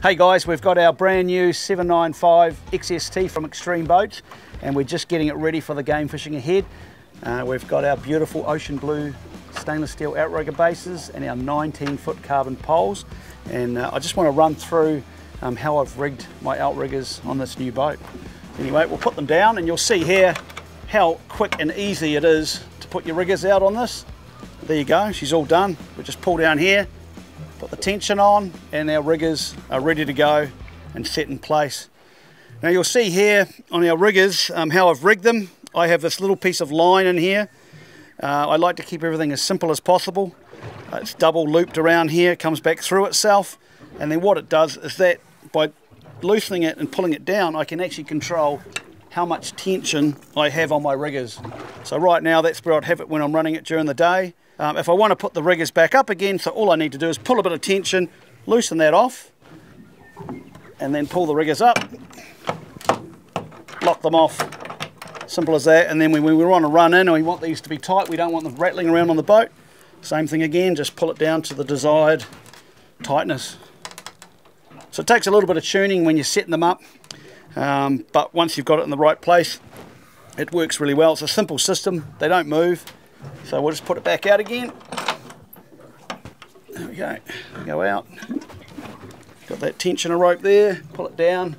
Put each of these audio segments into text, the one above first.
Hey guys, we've got our brand new 795 XST from Extreme Boats and we're just getting it ready for the game fishing ahead. Uh, we've got our beautiful ocean blue stainless steel outrigger bases and our 19 foot carbon poles and uh, I just want to run through um, how I've rigged my outriggers on this new boat. Anyway, we'll put them down and you'll see here how quick and easy it is to put your riggers out on this. There you go, she's all done. We just pull down here Put the tension on and our riggers are ready to go and set in place. Now you'll see here on our riggers um, how I've rigged them. I have this little piece of line in here. Uh, I like to keep everything as simple as possible. Uh, it's double looped around here, comes back through itself. And then what it does is that by loosening it and pulling it down, I can actually control how much tension I have on my riggers. So right now that's where I'd have it when I'm running it during the day. Um, if I want to put the riggers back up again, so all I need to do is pull a bit of tension, loosen that off, and then pull the riggers up, lock them off. Simple as that. And then when we want to run in and we want these to be tight, we don't want them rattling around on the boat. Same thing again, just pull it down to the desired tightness. So it takes a little bit of tuning when you're setting them up, um, but once you've got it in the right place, it works really well. It's a simple system, they don't move. So we'll just put it back out again. There we go, go out. Got that tensioner rope there, pull it down.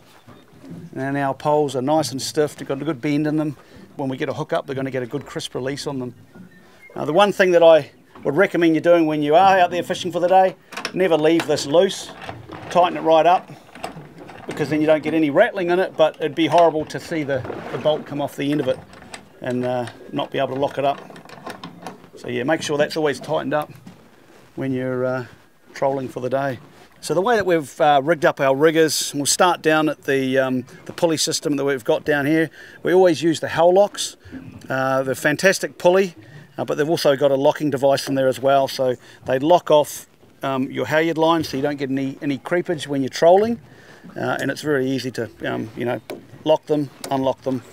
And our poles are nice and stiff, they've got a good bend in them. When we get a hook up, they're going to get a good crisp release on them. Now the one thing that I would recommend you doing when you are out there fishing for the day, never leave this loose. Tighten it right up because then you don't get any rattling in it, but it'd be horrible to see the, the bolt come off the end of it and uh, not be able to lock it up. So yeah, make sure that's always tightened up when you're uh, trolling for the day. So the way that we've uh, rigged up our riggers, we'll start down at the, um, the pulley system that we've got down here. We always use the Howlocks. Uh, they're fantastic pulley, uh, but they've also got a locking device in there as well. So they lock off um, your halyard line so you don't get any, any creepage when you're trolling. Uh, and it's very easy to, um, you know, lock them, unlock them.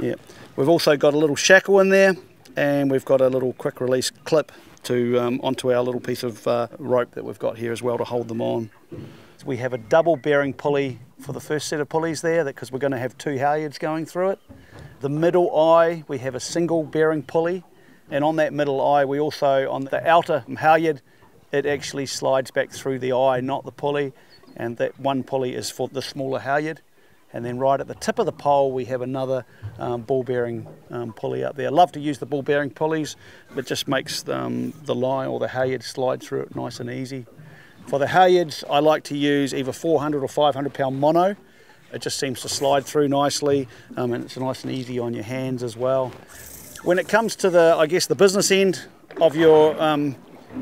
Yeah. We've also got a little shackle in there and we've got a little quick release clip to um, onto our little piece of uh, rope that we've got here as well to hold them on. We have a double bearing pulley for the first set of pulleys there because we're going to have two halyards going through it. The middle eye we have a single bearing pulley and on that middle eye we also on the outer halyard it actually slides back through the eye not the pulley and that one pulley is for the smaller halyard and then right at the tip of the pole we have another um, ball bearing um, pulley up there. I love to use the ball bearing pulleys, it just makes um, the line or the halyard slide through it nice and easy. For the halyards, I like to use either 400 or 500 pound mono. It just seems to slide through nicely um, and it's nice and easy on your hands as well. When it comes to the, I guess, the business end of your um,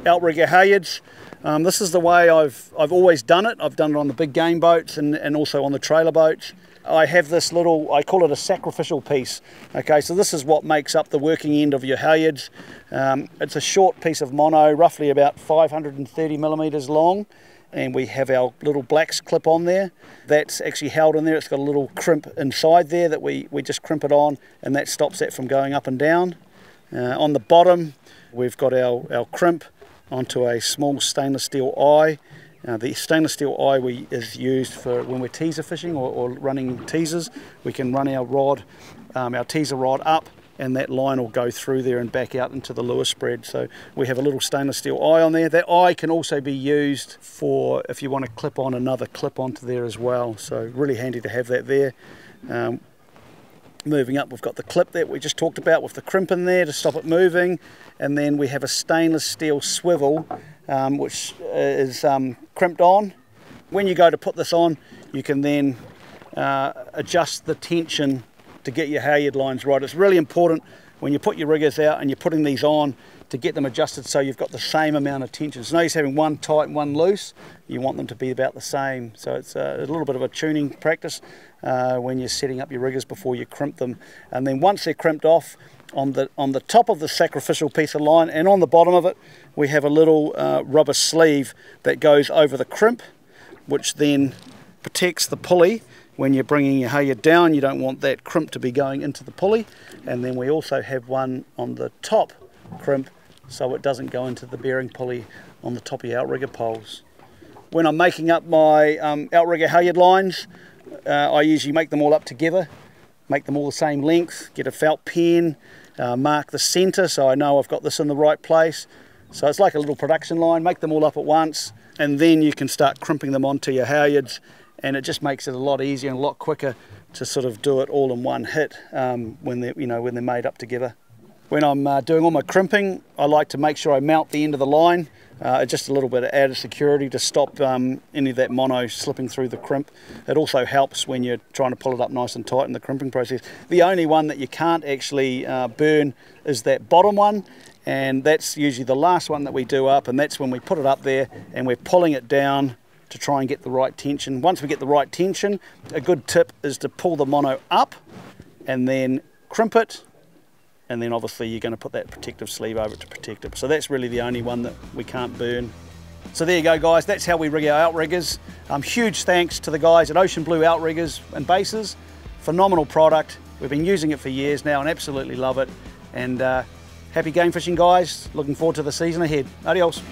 outrigger halyards, um, this is the way I've, I've always done it. I've done it on the big game boats and, and also on the trailer boats. I have this little, I call it a sacrificial piece. Okay, so this is what makes up the working end of your halyards. Um, it's a short piece of mono, roughly about 530 millimeters long. And we have our little Black's clip on there. That's actually held in there. It's got a little crimp inside there that we, we just crimp it on and that stops that from going up and down. Uh, on the bottom, we've got our, our crimp onto a small stainless steel eye. Uh, the stainless steel eye we, is used for when we're teaser fishing or, or running teasers. We can run our rod, um, our teaser rod up and that line will go through there and back out into the lure spread. So we have a little stainless steel eye on there. That eye can also be used for if you want to clip on another clip onto there as well. So really handy to have that there. Um, moving up. We've got the clip that we just talked about with the crimp in there to stop it moving. And then we have a stainless steel swivel um, which is um, crimped on. When you go to put this on you can then uh, adjust the tension to get your halyard lines right. It's really important when you put your riggers out and you're putting these on to get them adjusted so you've got the same amount of tension. So no use having one tight and one loose, you want them to be about the same. So it's a, a little bit of a tuning practice uh, when you're setting up your riggers before you crimp them. And then once they're crimped off, on the, on the top of the sacrificial piece of line and on the bottom of it, we have a little uh, rubber sleeve that goes over the crimp, which then protects the pulley when you're bringing your halyard down you don't want that crimp to be going into the pulley and then we also have one on the top crimp so it doesn't go into the bearing pulley on the top of your outrigger poles. when I'm making up my um, outrigger halyard lines, uh, I usually make them all up together, make them all the same length, get a felt pen, uh, mark the centre so I know I've got this in the right place. So it's like a little production line, make them all up at once, and then you can start crimping them onto your halyards, and it just makes it a lot easier and a lot quicker to sort of do it all in one hit um, when they're you know when they're made up together. When I'm uh, doing all my crimping, I like to make sure I mount the end of the line uh, just a little bit of added security to stop um, any of that mono slipping through the crimp. It also helps when you're trying to pull it up nice and tight in the crimping process. The only one that you can't actually uh, burn is that bottom one and that's usually the last one that we do up and that's when we put it up there and we're pulling it down to try and get the right tension. Once we get the right tension, a good tip is to pull the mono up and then crimp it and then obviously you're going to put that protective sleeve over it to protect it. So that's really the only one that we can't burn. So there you go guys, that's how we rig our outriggers. Um, huge thanks to the guys at Ocean Blue Outriggers and Bases. Phenomenal product. We've been using it for years now and absolutely love it. And uh, happy game fishing guys. Looking forward to the season ahead. Adios.